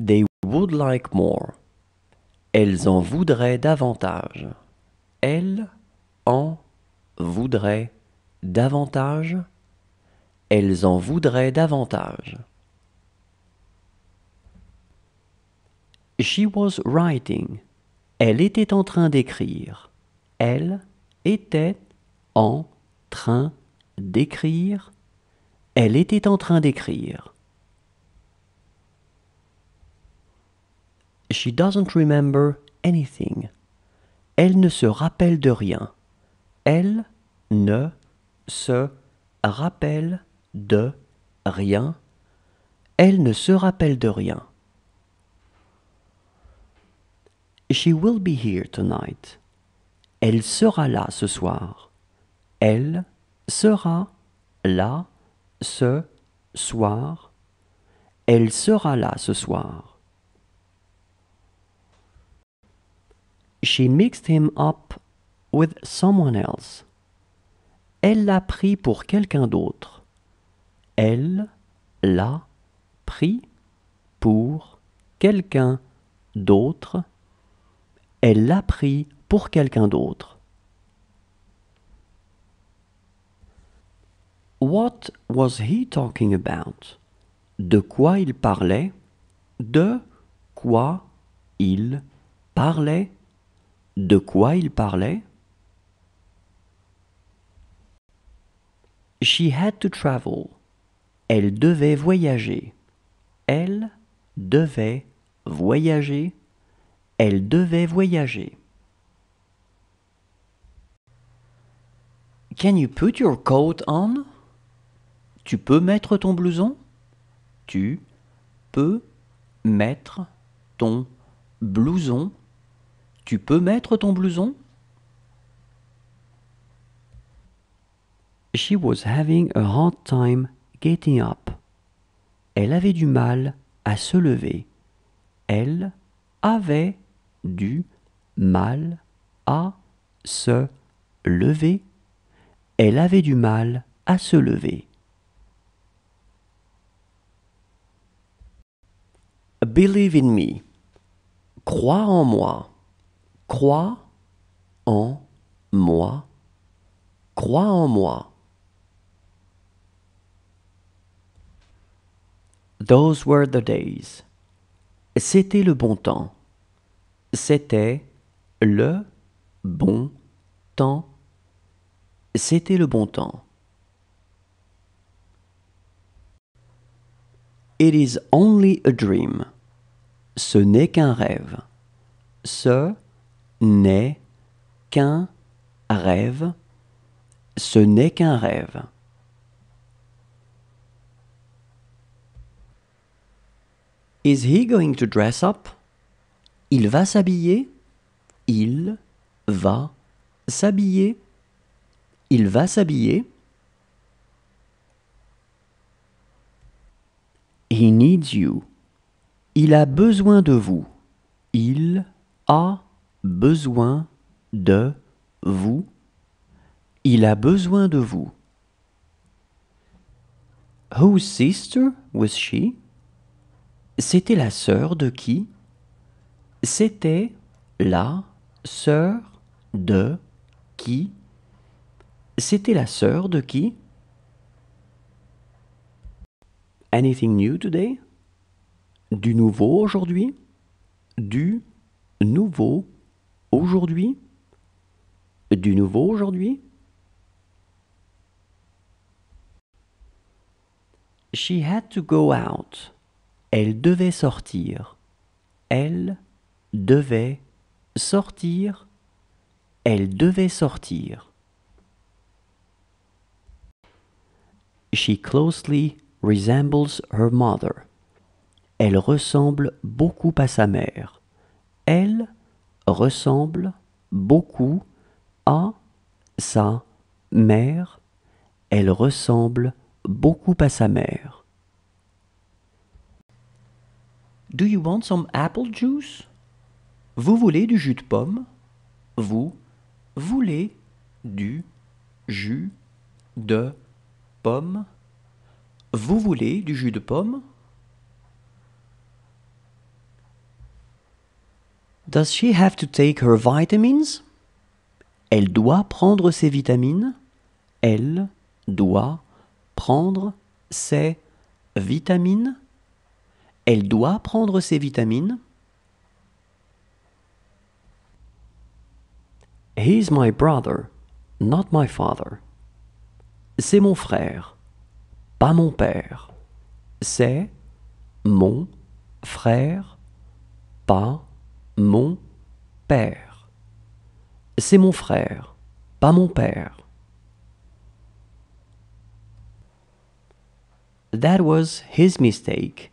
They would like more. Elles en voudraient davantage. Elles en voudraient davantage. Elles en voudraient davantage. She was writing. Elle était en train d'écrire. Elle était en train d'écrire. Elle était en train d'écrire. She doesn't remember anything. Elle ne se rappelle de rien. Elle ne se rappelle de rien. Elle ne se rappelle de rien. She will be here tonight. Elle sera là ce soir. Elle sera là ce soir. Elle sera là ce soir. She mixed him up with someone else. Elle l'a pris pour quelqu'un d'autre. Elle l'a pris pour quelqu'un d'autre. Elle l'a pris pour quelqu'un d'autre. What was he talking about? De quoi il parlait? De quoi il parlait? De quoi il parlait? She had to travel. Elle devait voyager. Elle devait voyager. Elle devait voyager. Can you put your coat on? Tu peux mettre ton blouson? Tu peux mettre ton blouson? Tu peux mettre ton blouson? She was having a hard time getting up. Elle avait du mal à se lever. Elle avait du mal à se lever. Elle avait du mal à se lever. Believe in me. Crois en moi. Crois en moi. Crois en moi. Those were the days. C'était le bon temps. C'était le bon temps. C'était le bon temps. It is only a dream. Ce n'est qu'un rêve. Ce n'est qu'un rêve. Ce n'est qu'un rêve. Is he going to dress up? Il va s'habiller? Il va s'habiller? Il va s'habiller? He needs you. Il a besoin de vous. Il a besoin de vous. Il a besoin de vous. Whose sister was she? C'était la sœur de qui? C'était la sœur de qui? C'était la sœur de qui? Anything new today? Du nouveau aujourd'hui? Du nouveau aujourd'hui? Du nouveau aujourd'hui? She had to go out. Elle devait sortir. Elle devait sortir. Elle devait sortir. She closely resembles her mother. Elle ressemble beaucoup à sa mère. Elle ressemble beaucoup à sa mère. Elle ressemble beaucoup à sa mère. Do you want some apple juice? Vous voulez du jus de pomme? Vous voulez du jus de pomme? Vous voulez du jus de pomme? Does she have to take her vitamins? Elle doit prendre ses vitamines. Elle doit prendre ses vitamines. Elle doit prendre ses vitamines. He's my brother, not my father. C'est mon frère, pas mon père. C'est mon frère, pas mon père. C'est mon frère, pas mon père. That was his mistake.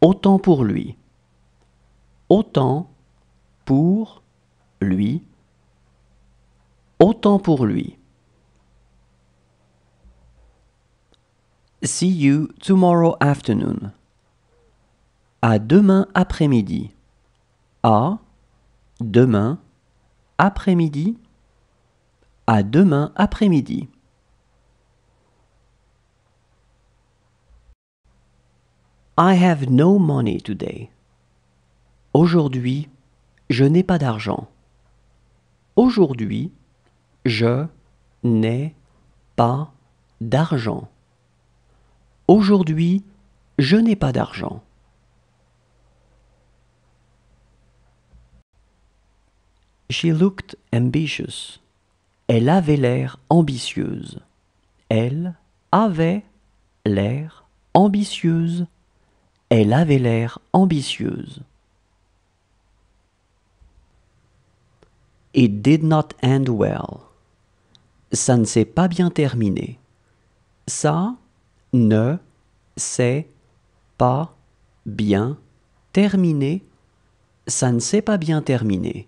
Autant pour lui. Autant pour lui. Autant pour lui. See you tomorrow afternoon. À demain après-midi. À demain après-midi. À demain après-midi. I have no money today. Aujourd'hui, je n'ai pas d'argent. Aujourd'hui, je n'ai pas d'argent. Aujourd'hui, je n'ai pas d'argent. She looked ambitious. Elle avait l'air ambitieuse. Elle avait l'air ambitieuse. Elle avait l'air ambitieuse. It did not end well. Ça ne s'est pas bien terminé. Ça ne s'est pas bien terminé. Ça ne s'est pas bien terminé.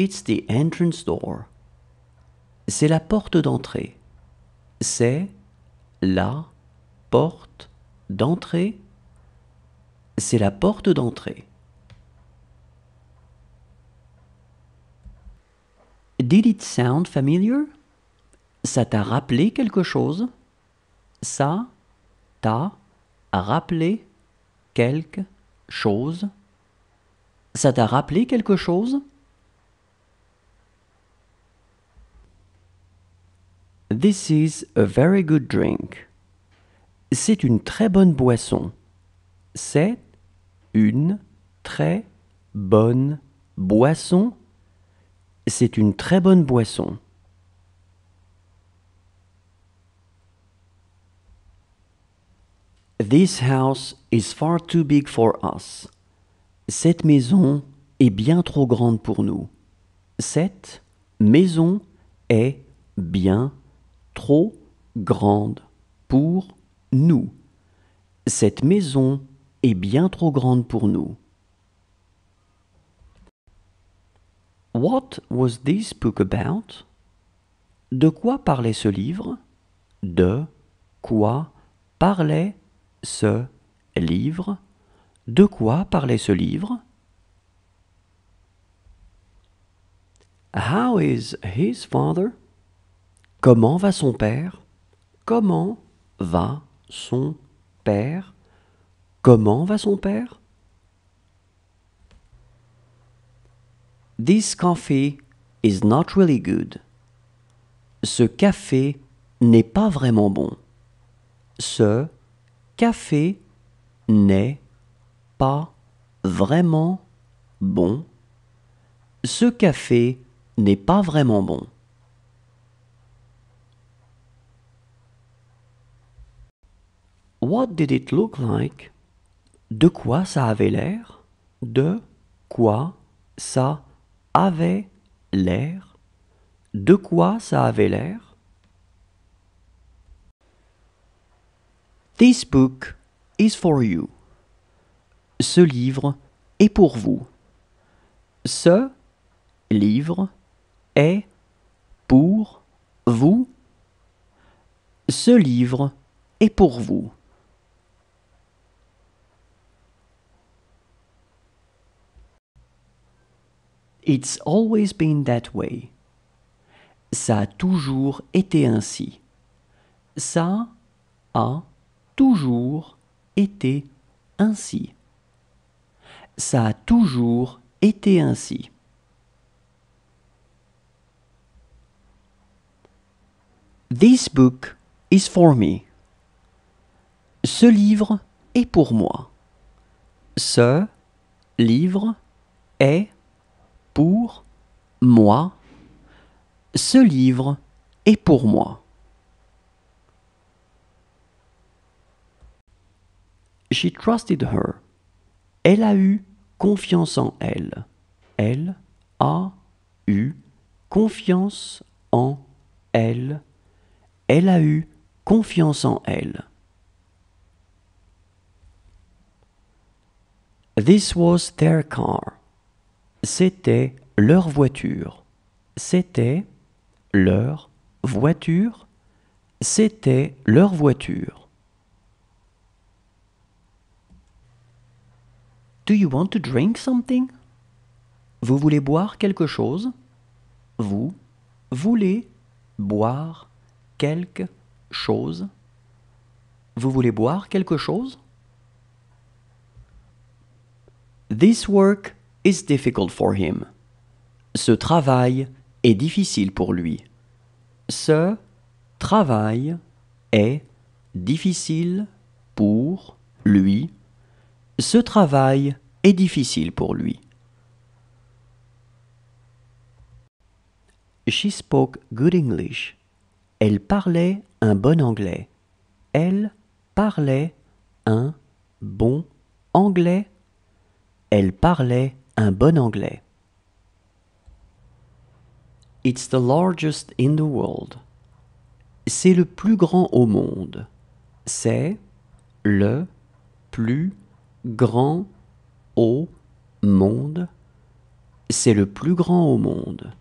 It's the entrance door. C'est la porte d'entrée c'est la porte d'entrée. C'est la porte d'entrée. Did it sound familiar? Ça t'a rappelé quelque chose? Ça t'a rappelé quelque chose? Ça t'a rappelé quelque chose? This is a very good drink. C'est une très bonne boisson. C'est une très bonne boisson. C'est une très bonne boisson. This house is far too big for us. Cette maison est bien trop grande pour nous. Cette maison est bien trop grande pour nous. Cette maison est bien trop grande pour nous. What was this book about? De quoi parlait ce livre? De quoi parlait ce livre? De quoi parlait ce livre? How is his father? Comment va son père? Comment va son père? Comment va son père? This coffee is not really good. Ce café n'est pas vraiment bon. Ce café n'est pas vraiment bon. Ce café n'est pas vraiment bon. What did it look like? De quoi ça avait l'air? De quoi ça avait l'air? De quoi ça avait l'air? This book is for you. Ce livre est pour vous. Ce livre est pour vous. Ce livre est pour vous. It's always been that way. Ça a toujours été ainsi. Ça a toujours été ainsi. Ça a toujours été ainsi. This book is for me. Ce livre est pour moi. Ce livre est pour moi. Ce livre est pour moi. She trusted her. Elle a eu confiance en elle. Elle a eu confiance en elle. Elle a eu confiance en elle. This was their car. C'était leur voiture. C'était leur voiture. C'était leur voiture. Do you want to drink something? Vous voulez boire quelque chose? Vous voulez boire quelque chose? Vous voulez boire quelque chose? This work is difficult for him. Ce travail est difficile pour lui. Ce travail est difficile pour lui. Ce travail est difficile pour lui. She spoke good English. Elle parlait un bon anglais. Elle parlait un bon anglais. Elle parlait un bon anglais. It's the largest in the world. C'est le plus grand au monde. C'est le plus grand au monde. C'est le plus grand au monde.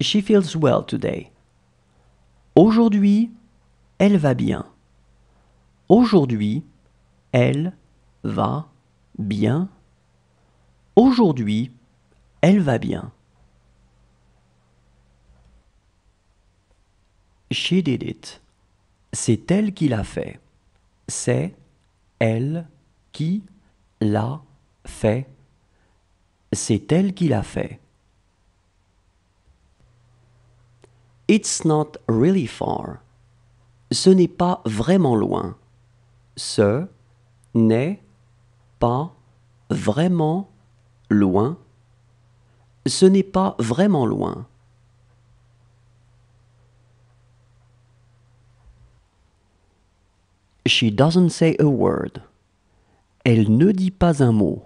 She feels well today. Aujourd'hui, elle va bien. Aujourd'hui, elle va bien. Aujourd'hui, elle va bien. She did it. C'est elle qui l'a fait. C'est elle qui l'a fait. C'est elle qui l'a fait. It's not really far. Ce n'est pas vraiment loin. Ce n'est pas vraiment loin. Ce n'est pas vraiment loin. She doesn't say a word. Elle ne dit pas un mot.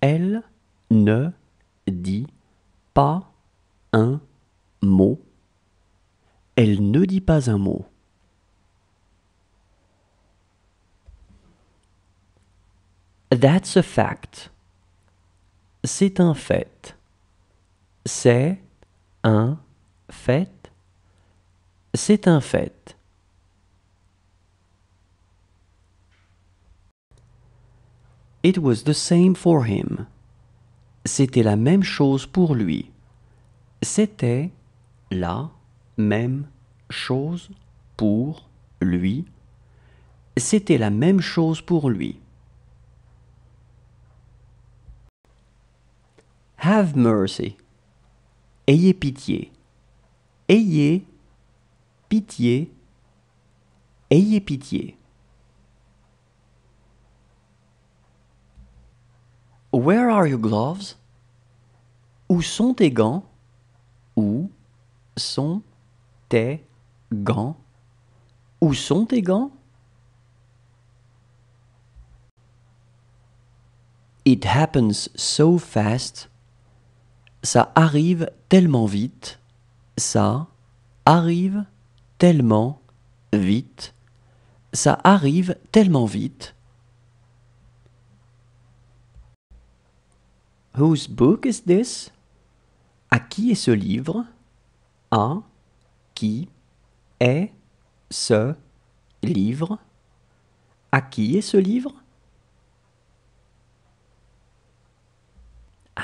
Elle ne dit pas un mot. Elle ne dit pas un mot. That's a fact. C'est un fait. C'est un fait. C'est un fait. It was the same for him. C'était la même chose pour lui. C'était la même chose pour lui. C'était la même chose pour lui. Have mercy. Ayez pitié. Ayez pitié. Ayez pitié. Where are your gloves? Où sont tes gants? Où sont tes gants? Où sont tes gants? It happens so fast. Ça arrive tellement vite. Ça arrive tellement vite. Ça arrive tellement vite. Whose book is this? À qui est ce livre? À qui est ce livre? À qui est ce livre?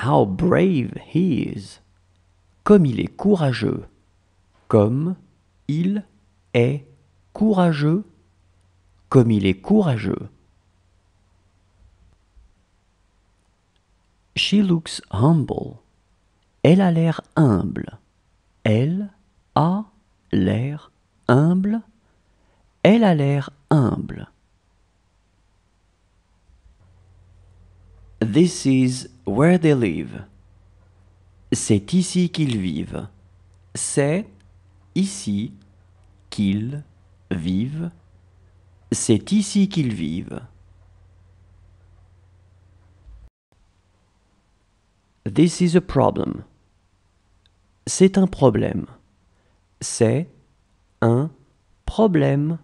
How brave he is. Comme il est courageux. Comme il est courageux comme il est courageux. She looks humble. Elle a l'air humble. Elle a l'air humble. Elle a l'air humble. This is where they live. C'est ici qu'ils vivent. C'est ici qu'ils vivent. C'est ici qu'ils vivent. This is a problem. C'est un problème. C'est un problème.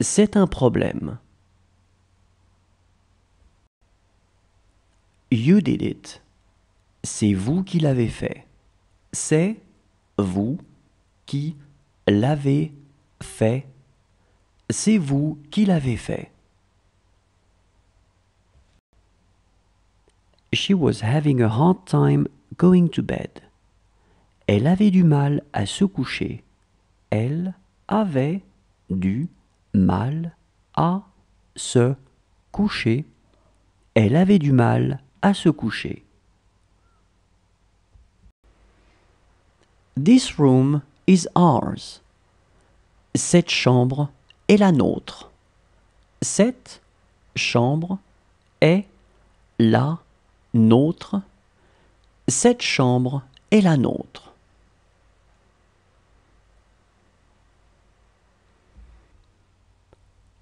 C'est un problème. You did it. C'est vous qui l'avez fait. C'est vous qui l'avez fait. C'est vous qui l'avez fait. She was having a hard time going to bed. Elle avait du mal à se coucher. Elle avait du mal à se coucher. Elle avait du mal se coucher. This room is ours. Cette chambre est la nôtre. Cette chambre est la nôtre. Cette chambre est la nôtre.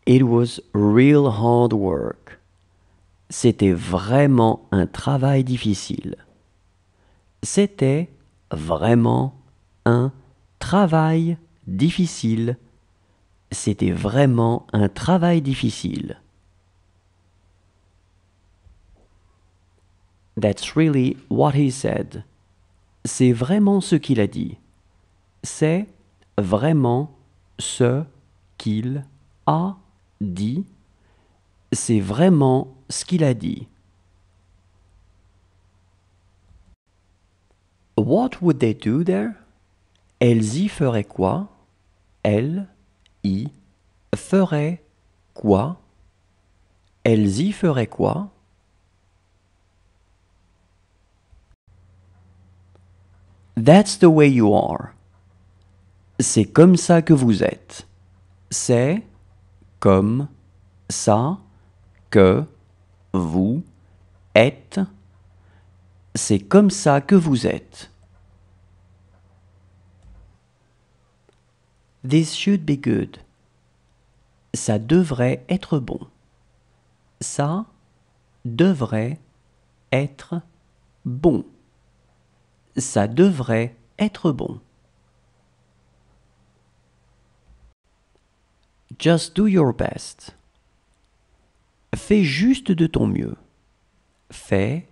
It was real hard work. C'était vraiment un travail difficile. C'était vraiment un travail difficile. C'était vraiment un travail difficile. That's really what he said. C'est vraiment ce qu'il a dit. C'est vraiment ce qu'il a dit. C'est vraiment ce qu'il a dit. What would they do there? Elles y feraient quoi? Elles y feraient quoi? Elles y feraient quoi? That's the way you are. C'est comme ça que vous êtes. C'est comme ça que vous êtes. C'est comme ça que vous êtes. This should be good. Ça devrait être bon. Ça devrait être bon ça devrait être bon. Just do your best. Fais juste de ton mieux. Fais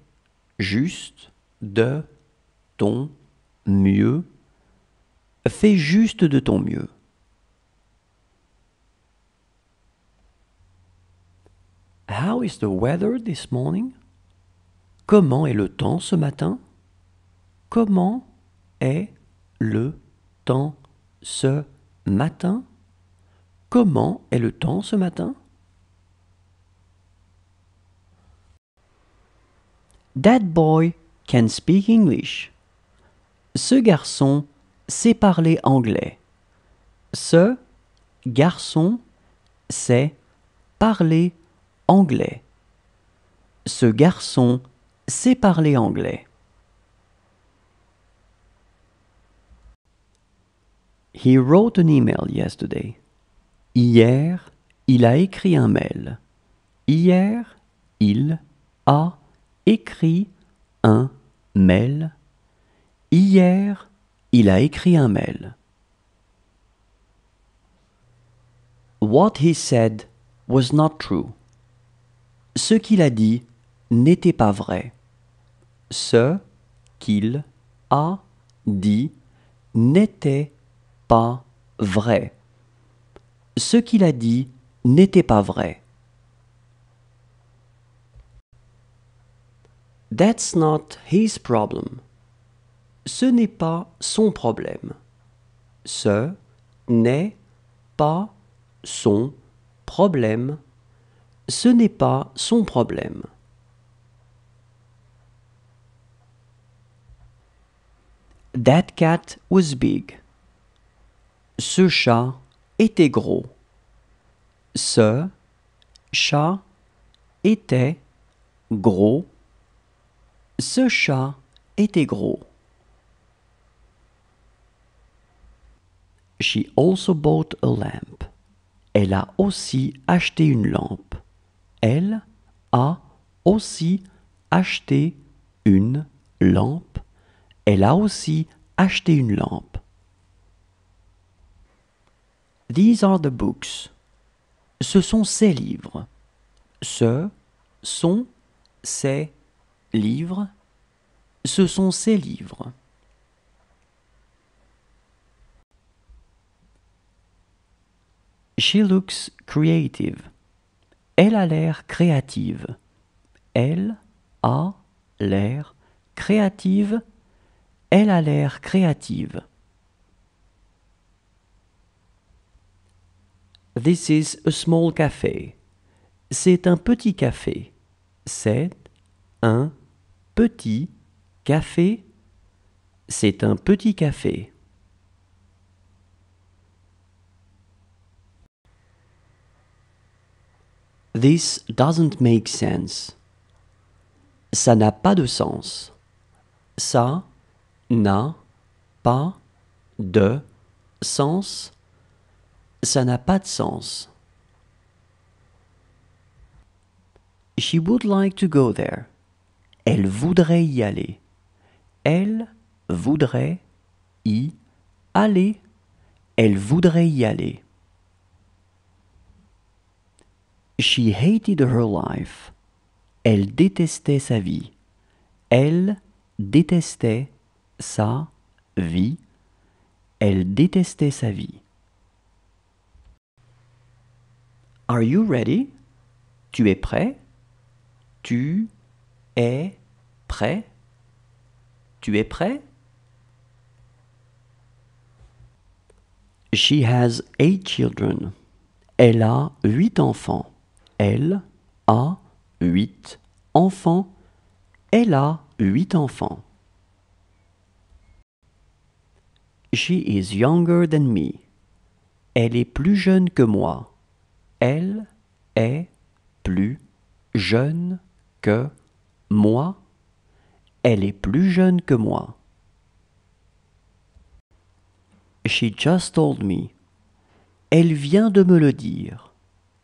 juste de ton mieux. Fais juste de ton mieux. How is the weather this morning? Comment est le temps ce matin? Comment est le temps ce matin? Comment est le temps ce matin? That boy can speak English. Ce garçon sait parler anglais. Ce garçon sait parler anglais. Ce garçon sait parler anglais. He wrote an email yesterday. Hier, il a écrit un mail. Hier, il a écrit un mail. Hier, il a écrit un mail. What he said was not true. Ce qu'il a dit n'était pas vrai. Ce qu'il a dit n'était pas vrai. Ce qu'il a dit n'était pas vrai. That's not his problem. Ce n'est pas son problème. Ce n'est pas son problème. Ce n'est pas son problème. That cat was big. Ce chat était gros. Ce chat était gros. Ce chat était gros. She also bought a lamp. Elle a aussi acheté une lampe. Elle a aussi acheté une lampe. Elle a aussi acheté une lampe. These are the books. Ce sont ces livres. Ce sont ces livres. Ce sont ces livres. She looks creative. Elle a l'air créative. Elle a l'air créative. Elle a l'air créative. This is a small cafe. C'est un petit café. C'est un petit café. C'est un petit café. This doesn't make sense. Ça n'a pas de sens. Ça n'a pas de sens. Ça n'a pas de sens. She would like to go there. Elle voudrait y aller. Elle voudrait y aller. Elle voudrait y aller. She hated her life. Elle détestait sa vie. Elle détestait sa vie. Elle détestait sa vie. Are you ready? Tu es prêt? Tu es prêt? Tu es prêt? She has eight children. Elle a huit enfants. Elle a huit enfants. Elle a huit enfants. She is younger than me. Elle est plus jeune que moi. Elle est plus jeune que moi. Elle est plus jeune que moi. She just told me. Elle vient de me le dire.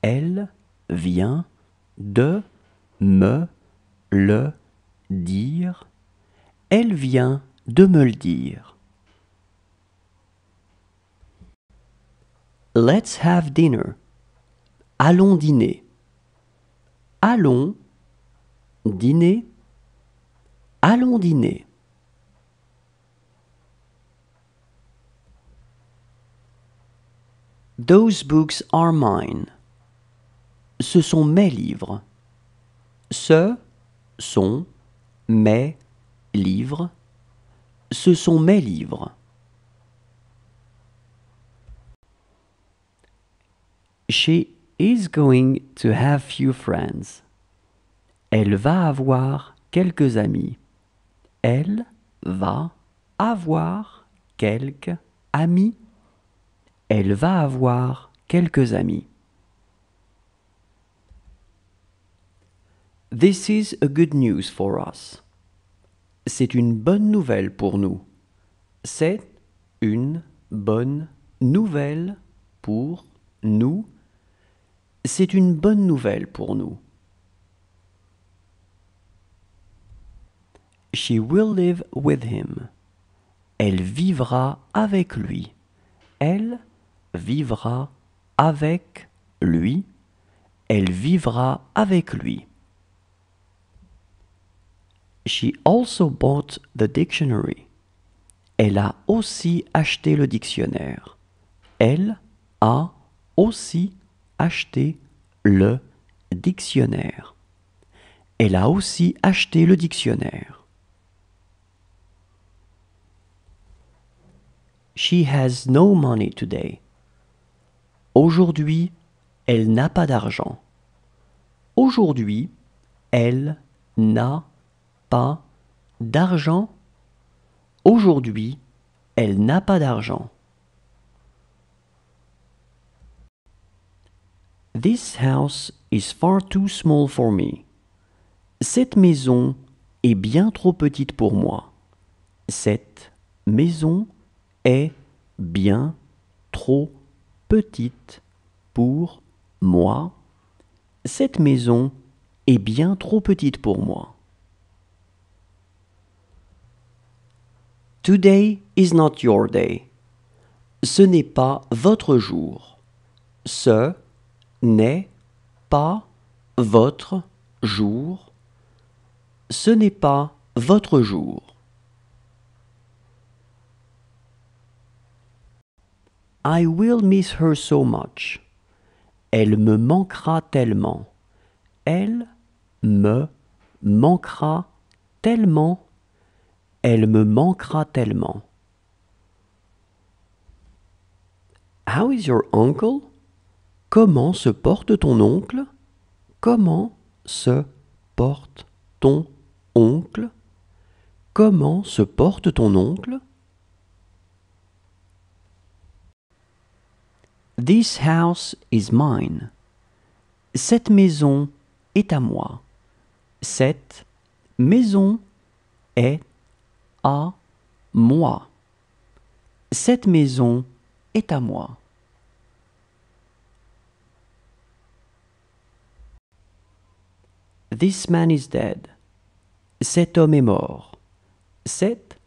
Elle vient de me le dire. Elle vient de me le dire. Let's have dinner. Allons dîner. Allons dîner. Allons dîner. Those books are mine. Ce sont mes livres. Ce sont mes livres. Ce sont mes livres. She is going to have few friends. Elle va avoir quelques amis. Elle va avoir quelques amis. Elle va avoir quelques amis. This is a good news for us. C'est une bonne nouvelle pour nous. C'est une bonne nouvelle pour nous. C'est une bonne nouvelle pour nous. She will live with him. Elle vivra avec lui. Elle vivra avec lui. Elle vivra avec lui. She also bought the dictionary. Elle a aussi acheté le dictionnaire. Elle a aussi acheté le dictionnaire. Elle a aussi acheté le dictionnaire. She has no money today. Aujourd'hui, elle n'a pas d'argent. Aujourd'hui, elle n'a pas d'argent. Aujourd'hui, elle n'a pas d'argent. This house is far too small for me. Cette maison est bien trop petite pour moi. Cette maison est bien trop petite pour moi. Cette maison est bien trop petite pour moi. Today is not your day. Ce n'est pas votre jour. Ce n'est pas votre jour. Ce n'est pas votre jour. I will miss her so much. Elle me manquera tellement. Elle me manquera tellement. Elle me manquera tellement. How is your uncle? Comment se porte ton oncle? Comment se porte ton oncle? Comment se porte ton oncle? This house is mine. Cette maison est à moi. Cette maison est à moi. Cette maison est à moi. This man is dead. Cet homme est mort. Cet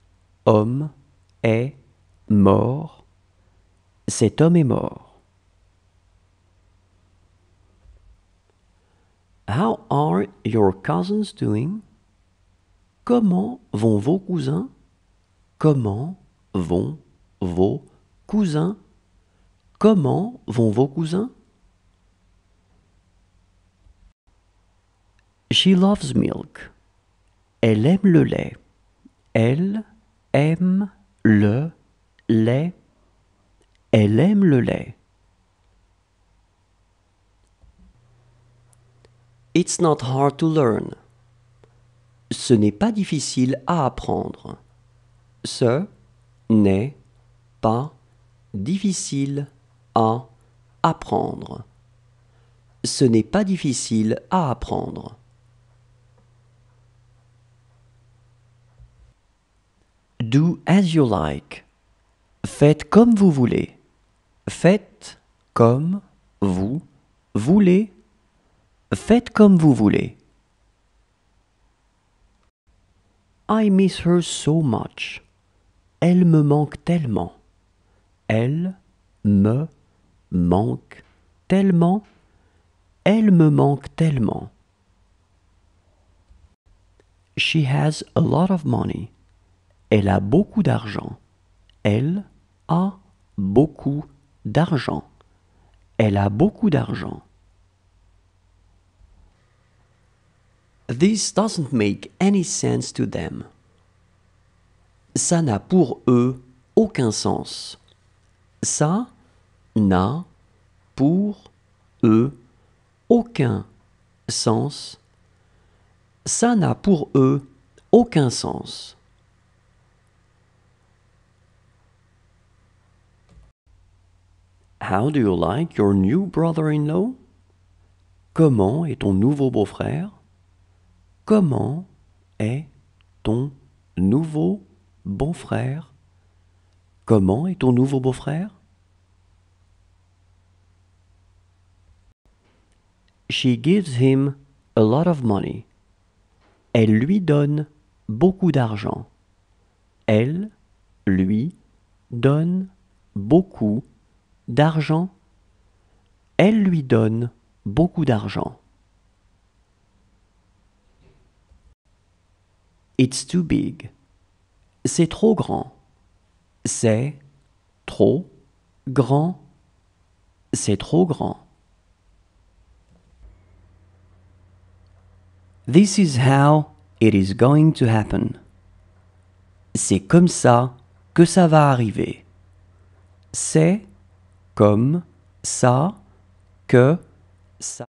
homme est mort. Cet homme est mort. How are your cousins doing? Comment vont vos cousins? Comment vont vos cousins? Comment vont vos cousins? She loves milk. Elle aime le lait. Elle aime le lait. Elle aime le lait. It's not hard to learn. Ce n'est pas difficile à apprendre. Ce n'est pas difficile à apprendre. Ce n'est pas difficile à apprendre. Do as you like. Faites comme vous voulez. Faites comme vous voulez. Faites comme vous voulez. I miss her so much. Elle me manque tellement. Elle me manque tellement. Elle me manque tellement. She has a lot of money. Elle a beaucoup d'argent. Elle a beaucoup d'argent. Elle a beaucoup d'argent. This doesn't make any sense to them. Ça n'a pour eux aucun sens. Ça n'a pour eux aucun sens. Ça n'a pour eux aucun sens. How do you like your new brother-in-law? Comment est ton nouveau beau-frère? Comment est ton nouveau beau-frère? Comment est ton nouveau beau-frère? She gives him a lot of money. Elle lui donne beaucoup d'argent. Elle lui donne beaucoup d'argent. Elle lui donne beaucoup d'argent. It's too big. C'est trop grand. C'est trop grand. C'est trop grand. This is how it is going to happen. C'est comme ça que ça va arriver. C'est comme ça, que, ça.